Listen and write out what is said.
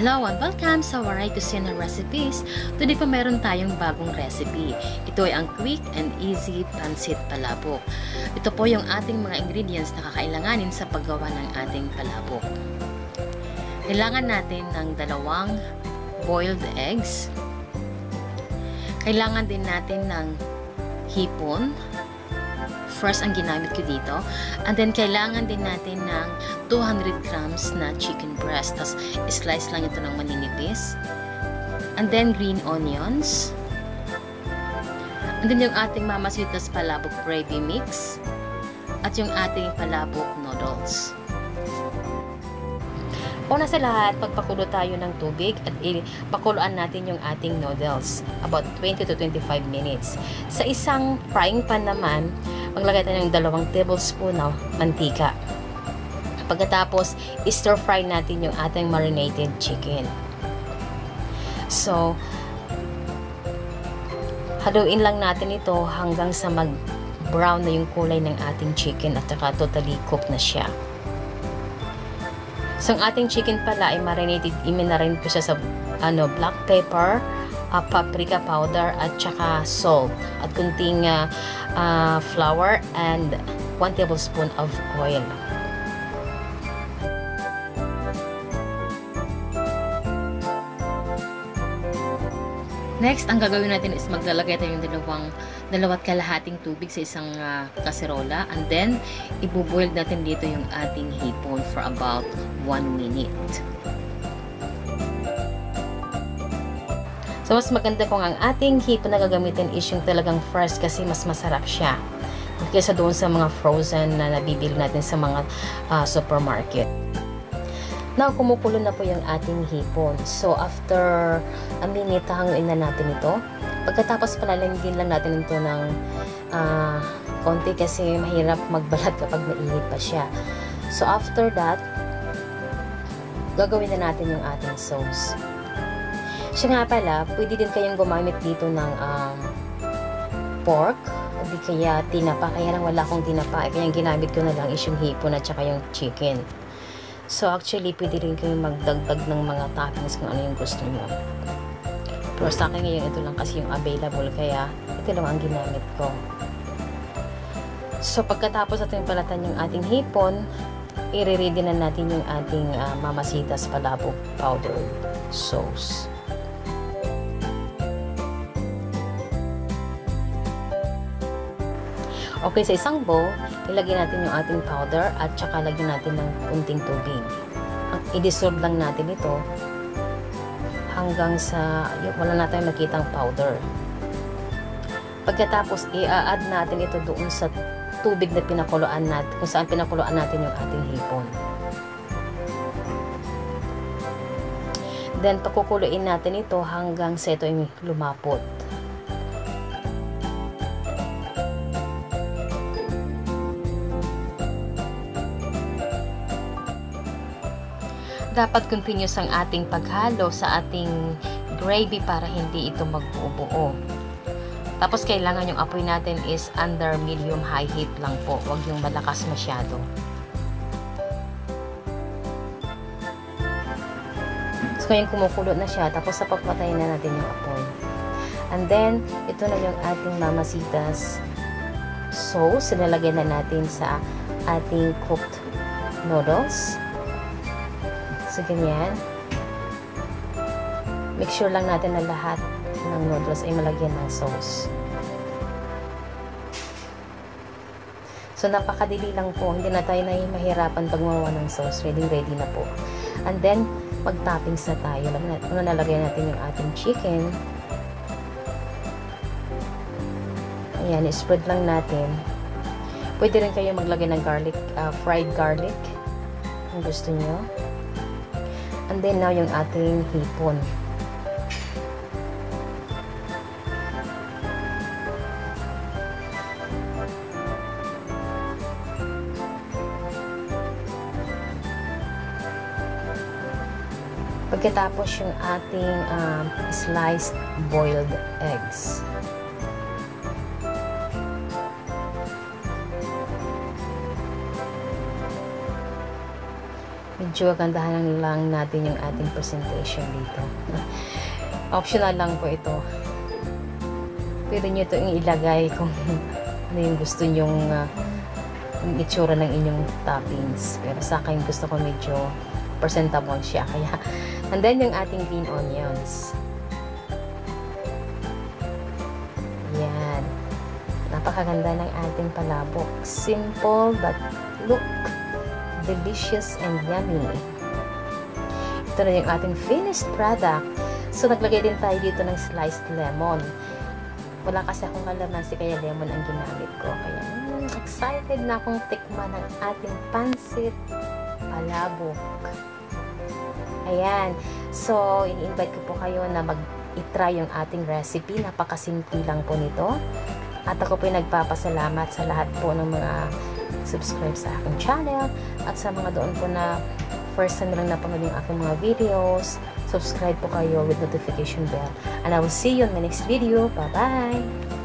Hello and welcome sa Waray Kusina Recipes. Today pa meron tayong bagong recipe. Ito ay ang quick and easy pancit palabok. Ito po yung ating mga ingredients na kakailanganin sa paggawa ng ating palabok. Kailangan natin ng dalawang boiled eggs. Kailangan din natin ng hipon, first ang ginamit ko dito. And then, kailangan din natin ng 200 grams na chicken breast. Tapos, slice lang ito ng maninipis. And then, green onions. And then, yung ating mamasitas palabok gravy mix. At yung ating palabok noodles. Una sa lahat, pagpakulo tayo ng tubig at ipakuluan natin yung ating noodles. About 20 to 25 minutes. Sa isang frying pan naman, maglagay tayo ng dalawang tablespoon ng mantika. Pagkatapos, stir fry natin yung ating marinated chicken. So, haluin lang natin ito hanggang sa mag-brown na yung kulay ng ating chicken at saka totally cooked na siya. So, ang ating chicken pala ay marinated, iminarin ko siya sa ano, black pepper, uh, paprika powder, at saka salt, at kunting uh, uh, flour, and 1 tablespoon of oil. Next, ang gagawin natin is maglalagay tayo ng dalawang dalawat kalahating tubig sa isang uh, kaserola and then ibuboil natin dito yung ating hipon for about 1 minute. So, mas maganda kung ang ating hipon na gagamitin is yung talagang fresh kasi mas masarap siya. Kaysa doon sa mga frozen na nabibili natin sa mga uh, supermarket. Now, kumukulo na po yung ating hipon. So, after a minute, hanguin na natin ito. Pagkatapos palalambin lang natin ito ng uh, konti kasi mahirap magbalat kapag mainit pa siya. So, after that, gagawin na natin yung ating sauce. Siya nga pala, pwede din kayong gumamit dito ng um, pork o di kaya tinapa. Kaya lang wala akong tinapa. Kaya yung ginamit ko na lang is yung hipon at saka yung chicken. So, actually, pwede rin kayong magdagdag ng mga toppings kung ano yung gusto nyo. Pero sa akin ngayon, ito lang kasi yung available, kaya ito lang ang ginamit ko. So, pagkatapos natin palatan yung ating hipon, i-ready na natin yung ating uh, mamasitas palabok powder sauce. Okay, sa isang bowl, ilagay natin yung ating powder at saka lagyan natin ng kunting tubig. I-dissolve lang natin ito hanggang sa yung, wala na tayong makitang powder. Pagkatapos, i-add natin ito doon sa tubig na pinakuluan natin, kung saan pinakuluan natin yung ating hipon. Then, pakukuluin natin ito hanggang sa ito ay lumapot. Dapat continuous ang ating paghalo sa ating gravy para hindi ito magbuo-buo. Tapos kailangan yung apoy natin is under medium high heat lang po. Huwag yung malakas masyado. So yung kumukulo na siya, tapos sa papatayin na natin yung apoy. And then, ito na yung ating mamasitas sauce. Sinalagay na natin sa ating cooked noodles. So, ganyan. Make sure lang natin na lahat ng noodles ay malagyan ng sauce. So, napakadili lang po. Hindi na tayo na mahirapan pag ng sauce. Ready, ready na po. And then, mag-toppings na tayo. Una nalagay natin yung ating chicken. Ayan, spread lang natin. Pwede rin kayo maglagay ng garlic, uh, fried garlic. Kung gusto nyo. And then now yung ating hipon. Pagkatapos yung ating um, sliced boiled eggs. Medyo gandahan lang natin yung ating presentation dito. Optional lang po ito. Pwede nyo ito ilagay kung ano yung gusto nyong uh, itsura ng inyong toppings. Pero sa akin gusto ko medyo presentable siya. Kaya, and then yung ating green onions. Yan. Napakaganda ng ating palabok. Simple but look delicious and yummy. Ito na yung ating finished product. So, naglagay din tayo dito ng sliced lemon. Wala kasi akong kalamansi kaya lemon ang ginamit ko. Kaya, mm, excited na akong tikman ng ating pansit palabok. Ayan. So, ini-invite ko po kayo na mag-try yung ating recipe. Napakasimple lang po nito. At ako po yung nagpapasalamat sa lahat po ng mga subscribe sa aking channel at sa mga doon po na first time lang napanood yung aking mga videos, subscribe po kayo with notification bell. And I will see you in my next video. Bye-bye!